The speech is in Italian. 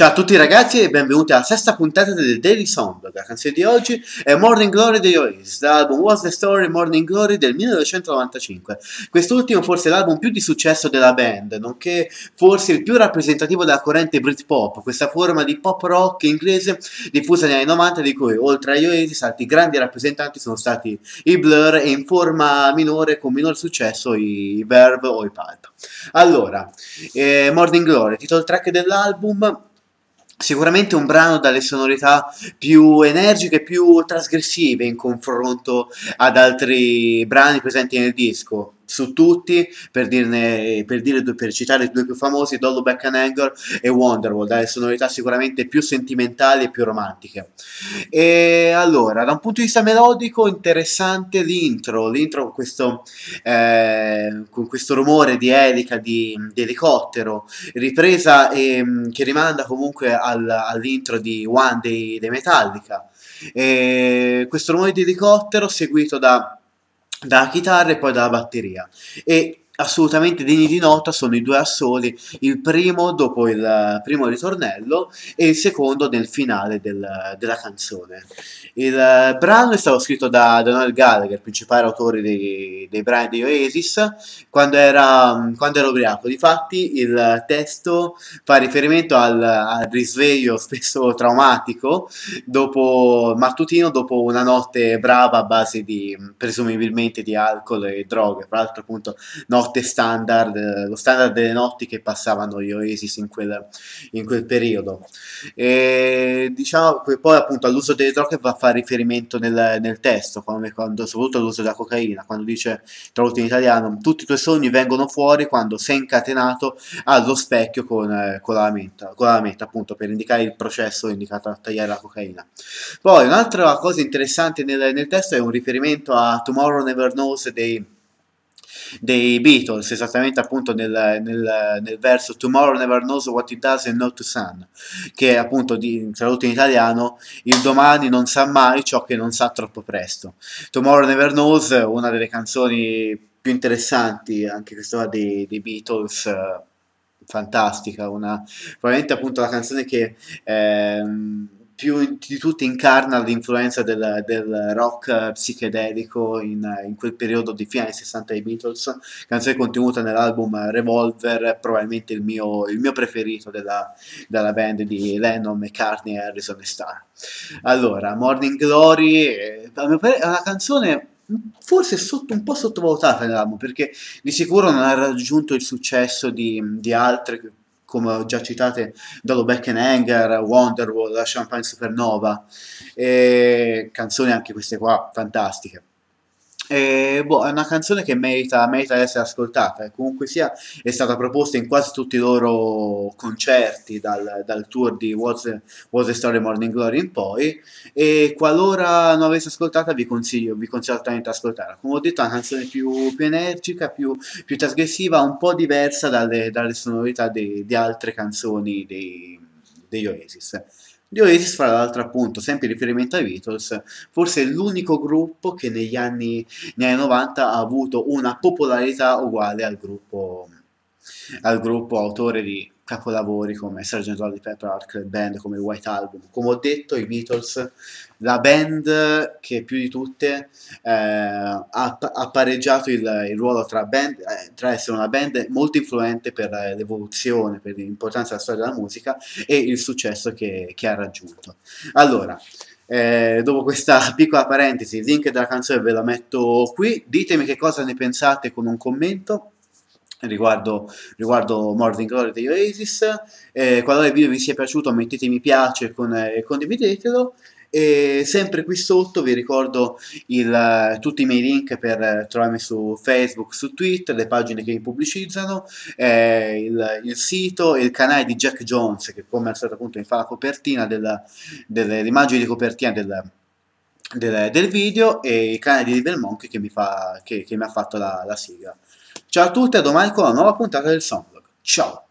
Ciao a tutti ragazzi e benvenuti alla sesta puntata del Daily Song. La canzone di oggi è Morning Glory degli Oasis, dall'album What's the Story Morning Glory del 1995. Quest'ultimo forse è l'album più di successo della band, nonché forse il più rappresentativo della corrente Britpop, questa forma di pop rock inglese diffusa negli anni 90 di cui oltre agli Oasis altri grandi rappresentanti sono stati i Blur e in forma minore con minor successo i Verve o i Pulp. Allora, eh, Morning Glory, titolo track dell'album Sicuramente un brano dalle sonorità più energiche, più trasgressive in confronto ad altri brani presenti nel disco su tutti, per, dirne, per, dire, per citare i due più famosi, Dollo Back and Anger e Wonderwall, dalle sonorità sicuramente più sentimentali e più romantiche. E allora, da un punto di vista melodico, interessante l'intro, l'intro con questo, eh, con questo rumore di elica, di, di elicottero, ripresa e, che rimanda comunque al, all'intro di One dei, dei Metallica. E questo rumore di elicottero seguito da dalla chitarra e poi dalla batteria. E assolutamente degni di nota sono i due assoli, il primo dopo il primo ritornello e il secondo nel finale del, della canzone. Il brano è stato scritto da, da Gallagher, principale autore dei, dei brani di Oasis, quando era, quando era ubriaco. Difatti il testo fa riferimento al, al risveglio spesso traumatico dopo, mattutino dopo una notte brava a base di presumibilmente di alcol e droghe, tra l'altro appunto notte notte standard, lo standard delle notti che passavano gli Oasis in quel, in quel periodo. E diciamo che poi appunto all'uso delle droghe va a fare riferimento nel, nel testo, quando, quando, soprattutto all'uso della cocaina, quando dice, tradotto in italiano, tutti i tuoi sogni vengono fuori quando sei incatenato allo specchio con, con, la, menta, con la menta, appunto per indicare il processo indicato a tagliare la cocaina. Poi un'altra cosa interessante nel, nel testo è un riferimento a Tomorrow Never Knows dei dei Beatles, esattamente appunto nel, nel, nel, verso Tomorrow never knows what it does and not to sun, che è appunto di, tradotto in italiano, il domani non sa mai ciò che non sa troppo presto. Tomorrow never knows, una delle canzoni più interessanti, anche questa dei, dei Beatles, eh, fantastica, una, probabilmente appunto la canzone che... Ehm, più di tutti incarna l'influenza del, del rock psichedelico in, in, quel periodo di fine anni 60 dei Beatles, canzone contenuta nell'album Revolver, probabilmente il mio, il mio preferito della, della, band di Lennon, McCartney, Harrison e Starr. Allora, Morning Glory, eh, è una canzone forse sotto, un po' sottovalutata nell'album perché di sicuro non ha raggiunto il successo di, di altre come ho già citate, Dollo Back and Anger, Wonderwall, Champagne Supernova, e canzoni anche queste qua fantastiche. E, boh, è una canzone che merita, merita di essere ascoltata e comunque sia è stata proposta in quasi tutti i loro concerti dal, dal tour di What's the, What's the, Story Morning Glory in poi. E qualora non avesse ascoltata vi consiglio, vi consiglio altamente ascoltarla. Come ho detto è una canzone più, più energica, più, più, trasgressiva un po' diversa dalle, dalle sonorità di altre canzoni dei, degli Oasis. Gli Oasis, fra l'altro, appunto, sempre in riferimento ai Beatles, forse è l'unico gruppo che negli anni, negli anni 90 ha avuto una popolarità uguale al gruppo, al gruppo autore di capolavori come Sgt. Dolly Pepper Band, come White Album. Come ho detto, i Beatles, la band che più di tutte eh, ha, ha, pareggiato il, il ruolo tra, band, eh, tra, essere una band molto influente per l'evoluzione, per l'importanza della storia della musica e il successo che, che ha raggiunto. Allora, eh, dopo questa piccola parentesi, il link della canzone ve la metto qui, ditemi che cosa ne pensate con un commento riguardo, riguardo Morning Glory degli Oasis. Eh, qualora il video vi sia piaciuto mettete mi piace con, eh, condividetelo. E sempre qui sotto vi ricordo il, tutti i miei link per trovarmi su Facebook, su Twitter, le pagine che mi pubblicizzano, eh, il, il, sito e il canale di Jack Jones che come al solito appunto mi fa la copertina dell'immagine di copertina del, del, del, video e il canale di Little Monk che mi, fa, che, che mi ha fatto la, la sigla. Ciao a tutti, a domani con una nuova puntata del Songlog. Ciao!